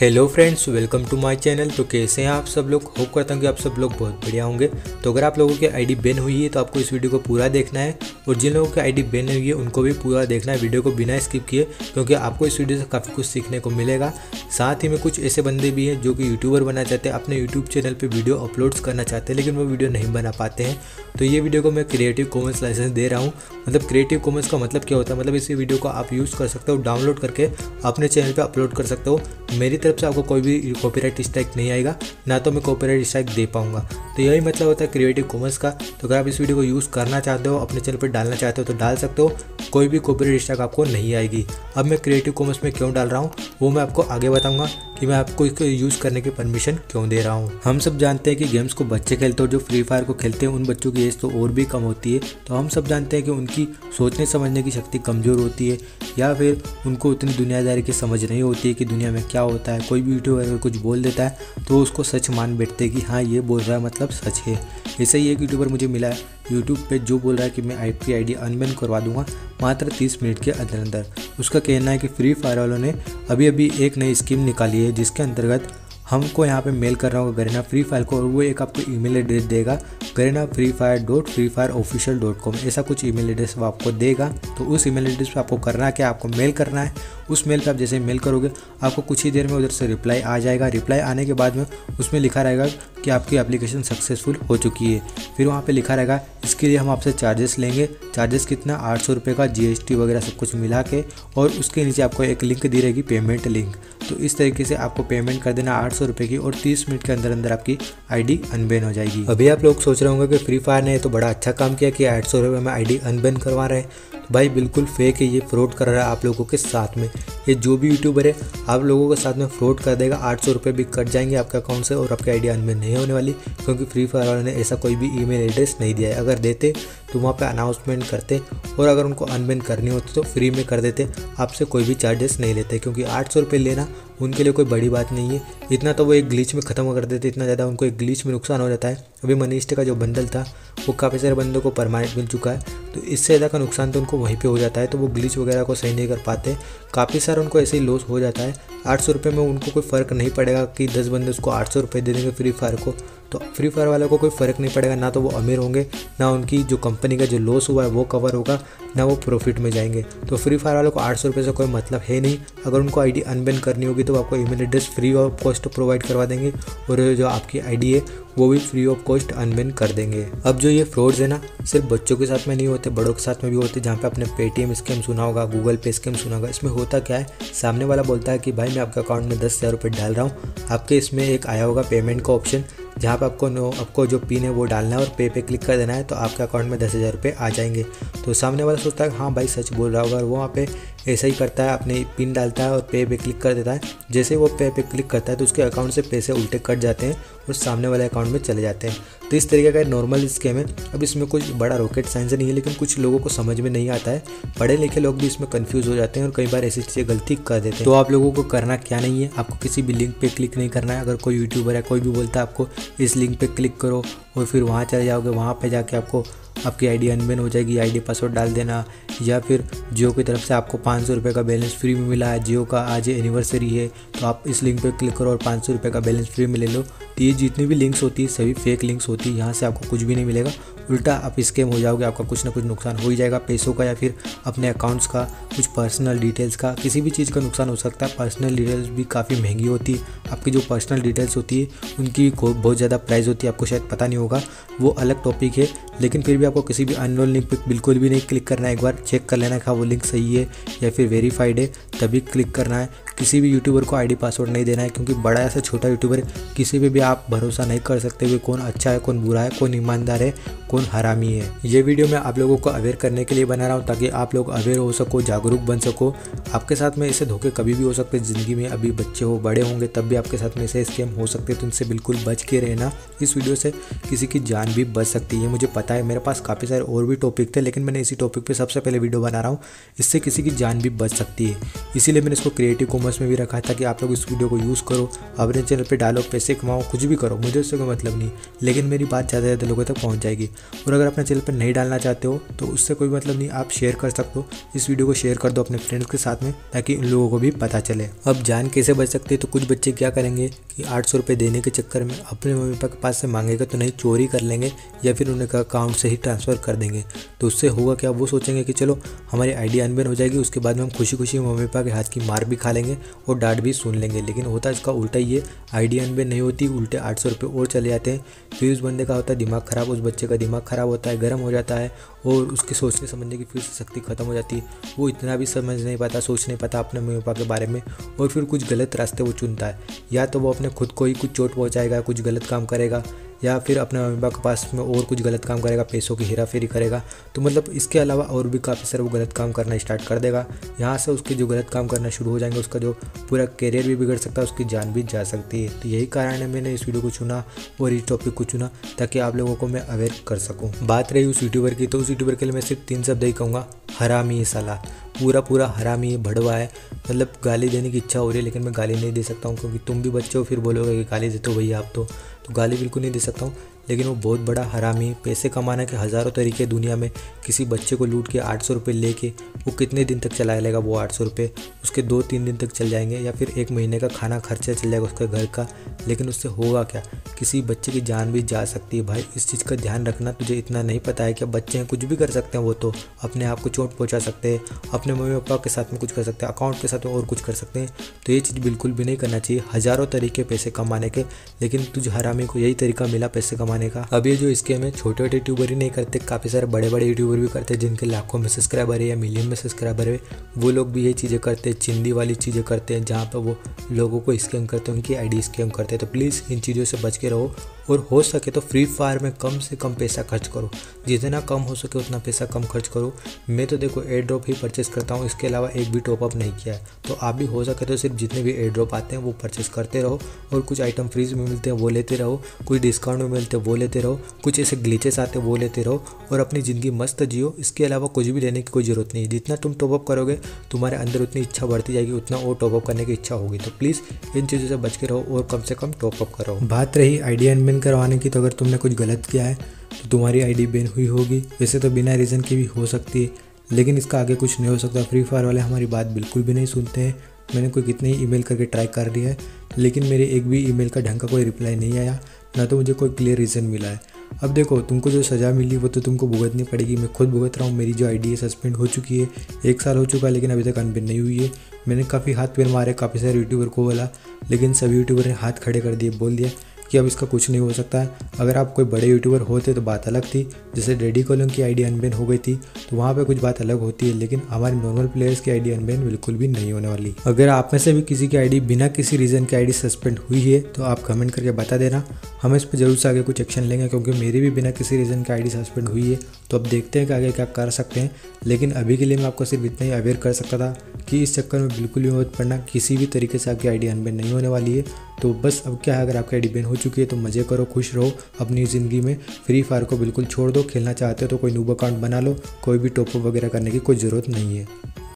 Hello friends welcome to my channel तो कैसे हैं आप सब लोग? होप करता हूँ कि आप सब लोग बहुत बढ़िया होंगे। तो अगर आप लोगों की आईडी बैन हुई है तो आपको इस वीडियो को पूरा देखना है। और जिन लोगों की आईडी बैन हुई है, उनको भी पूरा देखना है। वीडियो को बिना स्किप किए, क्योंकि आपको इस वीडियो से काफ़ी कुछ सीखने को मिलेगा। साथ ही में कुछ ऐसे बंदे भी हैं जो कि यूट्यूबर बनना चाहते हैं, अपने यूट्यूब चैनल पर वीडियो अपलोड्स करना चाहते हैं, लेकिन वो वीडियो नहीं बना पाते हैं। तो ये वीडियो को मैं क्रिएटिव कॉमर्स लाइसेंस दे रहा हूँ। मतलब क्रिएटिव कॉमर्स का मतलब क्या होता है? मतलब इसी वीडियो को आप यूज़ कर सकते हो डाउनलोड करके अपने चैनल पर अपलोड कर सकते हो। मेरी तरफ़ से आपको कोई भी कॉपीराइट स्ट्राइक नहीं आएगा, ना तो मैं कॉपीराइट स्ट्राइक दे पाऊँगा। तो यही मतलब होता है क्रिएटिव कॉमर्स का। तो अगर आप इस वीडियो को यूज़ करना चाहते हो, अपने चैनल पर डालना चाहते हो तो डाल सकते हो। कोई भी कॉपीराइट स्ट्राइक आपको नहीं आएगी। अब मैं क्रिएटिव कॉमर्स में क्यों डाल रहा हूँ, वो मैं आपको आगे बताऊँगा कि मैं आपको इसको यूज़ करने की परमिशन क्यों दे रहा हूँ। हम सब जानते हैं कि गेम्स को बच्चे खेलते हो जो फ्री फायर को खेलते हैं, उन बच्चों की एज तो और भी कम होती है। तो हम सब जानते हैं कि उनकी सोचने समझने की शक्ति कमज़ोर होती है, या फिर उनको उतनी दुनियादारी की समझ नहीं होती है कि दुनिया में क्या होता है। कोई भी यूट्यूबर अगर कुछ बोल देता है तो उसको सच मान बैठते हैं कि हाँ ये बोल रहा है मतलब सच है। ऐसे ही एक यूट्यूबर मुझे मिला है, यूट्यूब पर जो बोल रहा है कि मैं आई पी आई अनबैन करवा दूँगा, मात्र 30 मिनट के अंदर अंदर उसका कहना है कि फ्री फायर वालों ने अभी अभी एक नई स्कीम निकाली है, जिसके अंतर्गत हमको यहाँ पे मेल कर रहा होगा गरेना फ्री फायर को, और वो एक आपको ईमेल एड्रेस देगा, Garena Free Fire dot Free Fire official dot com ऐसा कुछ ईमेल एड्रेस वो आपको देगा तो उस ईमेल एड्रेस पे आपको करना है क्या आपको मेल करना है। उस मेल पे आप जैसे मेल करोगे, आपको कुछ ही देर में उधर से रिप्लाई आ जाएगा। रिप्लाई आने के बाद में उसमें लिखा रहेगा कि आपकी एप्लीकेशन सक्सेसफुल हो चुकी है। फिर वहाँ पे लिखा रहेगा, इसके लिए हम आपसे चार्जेस लेंगे। चार्जेस कितना? आठ सौ रुपये का जीएसटी वगैरह सब कुछ मिला के और उसके नीचे आपको एक लिंक दी रहेगी पेमेंट लिंक तो इस तरीके से आपको पेमेंट कर देना आठ सौ रुपये की और तीस मिनट के अंदर अंदर आपकी आईडी अनबेन हो जाएगी। अभी आप लोग सोच रहे होंगे कि फ्री फायर ने तो बड़ा अच्छा काम किया कि आठ सौ रुपये में आई अनबेन करवा रहे हैं। भाई बिल्कुल फेक है, ये फ्रॉड कर रहा है आप लोगों के साथ में। ये जो भी यूट्यूबर है, आप लोगों के साथ में फ्रॉड कर देगा, आठ सौ रुपये भी कट जाएँगे आपके अकाउंट से और आपके आईडी में नहीं होने वाली, क्योंकि फ्री फायर वाले ने ऐसा कोई भी ईमेल एड्रेस नहीं दिया है। अगर देते तो वहाँ पे अनाउंसमेंट करते और अगर उनको अनबेन करनी होती तो फ्री में कर देते। आपसे कोई भी चार्जेस नहीं लेते, क्योंकि आठ सौ रुपये लेना उनके लिए कोई बड़ी बात नहीं है। इतना तो वो एक ग्लीच में ख़त्म कर देते, इतना ज़्यादा उनको एक ग्लीच में नुकसान हो जाता है। अभी मनीष्ट का जो बंडल था, वो काफ़ी सारे बंदों को परमानेंट मिल चुका है। तो इससे ज़्यादा का नुकसान तो उनको वहीं पे हो जाता है तो वो ग्लिच वगैरह को सही नहीं कर पाते। काफ़ी सारा उनको ऐसे ही लॉस हो जाता है। आठ सौ रुपये में उनको कोई फ़र्क नहीं पड़ेगा कि दस बंदे उसको आठ सौ रुपये दे देंगे फ्री फायर को। तो फ्री फायर वालों को कोई फ़र्क नहीं पड़ेगा, ना तो वो अमीर होंगे, ना उनकी जो कंपनी का जो लॉस हुआ है, वो कवर होगा, ना वो प्रॉफिट में जाएँगे। तो फ्री फायर वालों को आठ सौ रुपये से कोई मतलब है नहीं। अगर उनको आईडी अनबैन करनी होगी तो आपको email address free of cost provide करवा देंगे और जो आपकी आईडी है, वो भी फ्री ऑफ़ कॉस्ट अनबैन कर देंगे। अब जो ये फ्रॉड्स है ना, सिर्फ़ बच्चों के साथ में नहीं होते, बड़ों के साथ में भी होते, जहाँ पे आपने पेटीएम स्कैम सुना होगा गूगल पे स्कैम सुना होगा, इसमें होता क्या है? सामने वाला बोलता है कि भाई, मैं आपके अकाउंट में दस हज़ार रुपये डाल रहा हूँ, आपके इसमें एक आया होगा पेमेंट का ऑप्शन जहाँ पर आपको नो, आपको जो पिन है वो डालना है और पे पे क्लिक कर देना है तो आपके अकाउंट में दस हज़ार रुपये आ जाएँगे। तो सामने वाला सोचता है हाँ भाई सच बोल रहा होगा और वो वहाँ पे ऐसा ही करता है, अपने पिन डालता है और पे पे क्लिक कर देता है। जैसे वो पे पे क्लिक करता है तो उसके अकाउंट से पैसे उल्टे कट जाते हैं और सामने वाले अकाउंट में चले जाते हैं। तो इस तरीके का नॉर्मल स्कीम है। अब इसमें कुछ बड़ा रॉकेट साइंस नहीं है, लेकिन कुछ लोगों को समझ में नहीं आता है। पढ़े लिखे लोग भी इसमें कन्फ्यूज़ हो जाते हैं और कई बार ऐसी चीज़ें गलती कर देते हैं। तो आप लोगों को करना क्या नहीं है? आपको किसी भी लिंक पर क्लिक नहीं करना है। अगर कोई यूट्यूबर है, कोई भी बोलता है आपको, इस लिंक पर क्लिक करो और फिर वहाँ चले जाओगे, वहाँ पर जाके आपको आपकी आईडी अनबेन हो जाएगी आईडी पासवर्ड डाल देना, या फिर जियो की तरफ़ से आपको पाँच सौ रुपये का बैलेंस फ्री में मिला है, जियो का आज एनिवर्सरी है तो आप इस लिंक पर क्लिक करो और पाँच सौ रुपये का बैलेंस फ्री में ले लो। तो ये जितनी भी लिंक्स होती है, सभी फेक लिंक्स होती है, यहाँ से आपको कुछ भी नहीं मिलेगा। उल्टा आप स्केम हो जाओगे, आपका कुछ ना कुछ नुकसान हो ही जाएगा, पैसों का या फिर अपने अकाउंट्स का, कुछ पर्सनल डिटेल्स का, किसी भी चीज़ का नुकसान हो सकता है। पर्सनल डिटेल्स भी काफ़ी महँगी होती है। आपकी जो पर्सनल डिटेल्स होती है, उनकी बहुत ज़्यादा प्राइस होती है, आपको शायद पता नहीं होगा। वो अलग टॉपिक है, लेकिन फिर भी आपको किसी भी अननोन लिंक पर बिल्कुल भी नहीं क्लिक करना है। एक बार चेक कर लेना कि वो लिंक सही है या फिर वेरीफाइड है, तभी क्लिक करना है। किसी भी यूट्यूबर को आईडी पासवर्ड नहीं देना है, क्योंकि बड़ा ऐसा छोटा यूट्यूबर किसी पे भी आप भरोसा नहीं कर सकते कि कौन अच्छा है, कौन बुरा है, कौन ईमानदार है। कौन हरामी है। ये वीडियो मैं आप लोगों को अवेयर करने के लिए बना रहा हूँ ताकि आप लोग अवेयर हो सको, जागरूक बन सको। आपके साथ में ऐसे धोखे कभी भी हो सकते ज़िंदगी में अभी बच्चे हो, बड़े होंगे, तब भी आपके साथ में ऐसे स्कैम हो सकते तो उनसे बिल्कुल बच के रहना। इस वीडियो से किसी की जान भी बच सकती है। मुझे पता है, मेरे पास काफ़ी सारे और भी टॉपिक थे, लेकिन मैंने इसी टॉपिक पर सबसे पहले वीडियो बना रहा हूँ। इससे किसी की जान भी बच सकती है। इसीलिए मैंने इसको क्रिएटिव कॉमर्स में भी रखा है ताकि आप लोग इस वीडियो को यूज़ करो, अपने चैनल पर डालो, पैसे कमाओ, कुछ भी करो। मुझे उससे कोई मतलब नहीं। लेकिन मेरी बात ज़्यादा ज़्यादा लोगों तक पहुँच जाएगी। और अगर अपने चैनल पर नहीं डालना चाहते हो तो उससे कोई मतलब नहीं, आप शेयर कर सकते हो। इस वीडियो को शेयर कर दो अपने फ्रेंड्स के साथ में, ताकि उन लोगों को भी पता चले। अब जान कैसे बच सकते तो कुछ बच्चे क्या करेंगे कि आठ सौ देने के चक्कर में अपने मम्मी पापा के पास से मांगेगा तो नहीं, चोरी कर लेंगे या फिर उन्हें अकाउंट से ही ट्रांसफ़र कर देंगे। तो उससे होगा क्या? वो सोचेंगे कि चलो, हमारी आईडी अनबैन हो जाएगी, उसके बाद में हम खुशी खुशी मम्मी पापा के हाथ की मार भी खा लेंगे और डांट भी सुन लेंगे। लेकिन होता इसका उल्टा ये आई अनबैन नहीं होती, उल्टे आठ सौ और चले जाते हैं। फिर उस बंदे का होता दिमाग ख़राब, उस बच्चे का ख़राब होता है, गर्म हो जाता है और उसके सोचने समझने की फिर शक्ति खत्म हो जाती है। वो इतना भी समझ नहीं पाता, सोच नहीं पाता अपने मम्मी पापा के बारे में और फिर कुछ गलत रास्ते वो चुनता है। या तो वो अपने खुद को ही कुछ चोट पहुँचाएगा, कुछ गलत काम करेगा या फिर अपने मम्मी पापा के पास में और कुछ गलत काम करेगा, पैसों की हेरा फेरी करेगा तो मतलब इसके अलावा और भी काफ़ी सारे वो गलत काम करना स्टार्ट कर देगा। यहाँ से उसके जो गलत काम करना शुरू हो जाएँगे, उसका जो पूरा करियर भी बिगड़ सकता है, उसकी जान भी जा सकती है। तो यही कारण है मैंने इस वीडियो को चुना और इस टॉपिक को चुना, ताकि आप लोगों को मैं अवेयर कर सकूँ। बात रही उस यूट्यूबर की तो उस यूट्यूबर के लिए मैं सिर्फ़ तीन शब्द ही कहूँगा, हरामी सलाह। पूरा पूरा हरामी, भड़वा है। मतलब गाली देने की इच्छा हो रही है, लेकिन मैं गाली नहीं दे सकता हूँ, क्योंकि तुम भी बच्चे हो, फिर बोलोगे कि गाली देते हो भैया आप तो। तो गाली बिल्कुल नहीं दे सकता हूँ। लेकिन वो बहुत बड़ा हरामी पैसे कमाने के हज़ारों तरीके दुनिया में किसी बच्चे को लूट के आठ सौ रुपये लेके वो कितने दिन तक चला लेगा वो आठ सौ रुपये? उसके दो तीन दिन तक चल जाएँगे या फिर एक महीने का खाना खर्चा चल जाएगा उसके घर का? लेकिन उससे होगा क्या? किसी बच्चे की जान भी जा सकती है भाई। इस चीज़ का ध्यान रखना तुझे इतना नहीं पता है कि बच्चे हैं, कुछ भी कर सकते हैं वो तो। अपने आप को चोट पहुँचा सकते हैं, अपने मम्मी पापा के साथ में कुछ कर सकते हैं, अकाउंट के साथ में और कुछ कर सकते हैं। तो ये चीज़ बिल्कुल भी नहीं करना चाहिए। हज़ारों तरीके पैसे कमाने के, लेकिन तुझे हरामी को यही तरीका मिला पैसे कमाने का। अब ये जो इसके है छोटे छोटे यूट्यूबर ही नहीं करते, काफ़ी सारे बड़े बड़े यूट्यूबर भी करते हैं जिनके लाखों में सब्सक्राइबर है या मिलियन में सब्सक्राइबर है। वो लोग भी ये चीज़ें करते हैं, चिंदी वाली चीज़ें करते हैं, जहाँ पर वो लोगों को स्कैम करते हैं, उनकी आईडी स्कैम करते हैं। तो प्लीज़ इन चीज़ों से बच के रहो। और हो सके तो फ्री फायर में कम से कम पैसा खर्च करो। जितना कम हो सके उतना पैसा कम खर्च करो। मैं तो देखो एयर ड्रॉप ही परचेस करता हूँ, इसके अलावा एक भी टॉपअप नहीं किया है। तो आप भी हो सके तो सिर्फ़ जितने भी एयर ड्रॉप आते हैं वो परचेस करते रहो और कुछ आइटम फ्रीज में मिलते हैं वो लेते रहो, कुछ डिस्काउंट में मिलते हैं वो लेते रहो, कुछ ऐसे ग्लीचेस आते हैं वो लेते रहो और अपनी ज़िंदगी मस्त जियो। इसके अलावा कुछ भी लेने की कोई ज़रूरत नहीं है। जितना तुम टॉपअप करोगे, तुम्हारे अंदर उतनी इच्छा बढ़ती जाएगी, उतना और टॉपअप करने की इच्छा होगी। तो प्लीज़ इन चीज़ों से बच के रहो और कम से कम टॉपअप करो। बात रही आइडिया एनबिन करवाने की तो अगर तुमने कुछ गलत किया है तो तुम्हारी आईडी बैन हुई होगी। वैसे तो बिना रीज़न की भी हो सकती है, लेकिन इसका आगे कुछ नहीं हो सकता। फ्री फायर वाले हमारी बात बिल्कुल भी नहीं सुनते हैं। मैंने कोई कितने ही ईमेल करके ट्राई कर लिया है, लेकिन मेरे एक भी ईमेल का ढंग का कोई रिप्लाई नहीं आया, ना तो मुझे कोई क्लियर रीज़न मिला है। अब देखो, तुमको जो सज़ा मिली वो तो तुमको भुगतनी पड़ेगी। मैं खुद भुगत रहा हूँ, मेरी जो आईडी है सस्पेंड हो चुकी है। एक साल हो चुका है, लेकिन अभी तक अनबिन नहीं हुई है। मैंने काफ़ी हाथ पैर मारे, काफ़ी सारे यूट्यूबर को बोला, लेकिन सभी यूट्यूबर ने हाथ खड़े कर दिए, बोल दिया। कि अब इसका कुछ नहीं हो सकता। है अगर आप कोई बड़े यूट्यूबर होते तो बात अलग थी। जैसे डेडी कॉलम की आईडी अनबैन हो गई थी तो वहाँ पे कुछ बात अलग होती है, लेकिन हमारे नॉर्मल प्लेयर्स की आईडी अनबैन बिल्कुल भी नहीं होने वाली। अगर आप में से भी किसी की आईडी बिना किसी रीज़न की आईडी सस्पेंड हुई है तो आप कमेंट करके बता देना। हम इस पर ज़रूर से आगे कुछ एक्शन लेंगे, क्योंकि मेरी भी बिना किसी रीज़न की आईडी सस्पेंड हुई है। तो अब देखते हैं कि आगे क्या कर सकते हैं। लेकिन अभी के लिए मैं आपको सिर्फ़ इतना ही अवेयर कर सकता था। कि इस चक्कर में बिल्कुल भी मत पड़ना, किसी भी तरीके से आपकी आईडी अनबैन नहीं होने वाली है। तो बस अब क्या है, अगर आपकी आईडी बैन हो चुकी है तो मज़े करो, खुश रहो, अपनी ज़िंदगी में फ्री फायर को बिल्कुल छोड़ दो, खेलना चाहते हो तो कोई नूब अकाउंट बना लो, कोई भी टॉपअप वगैरह करने की कोई ज़रूरत नहीं है।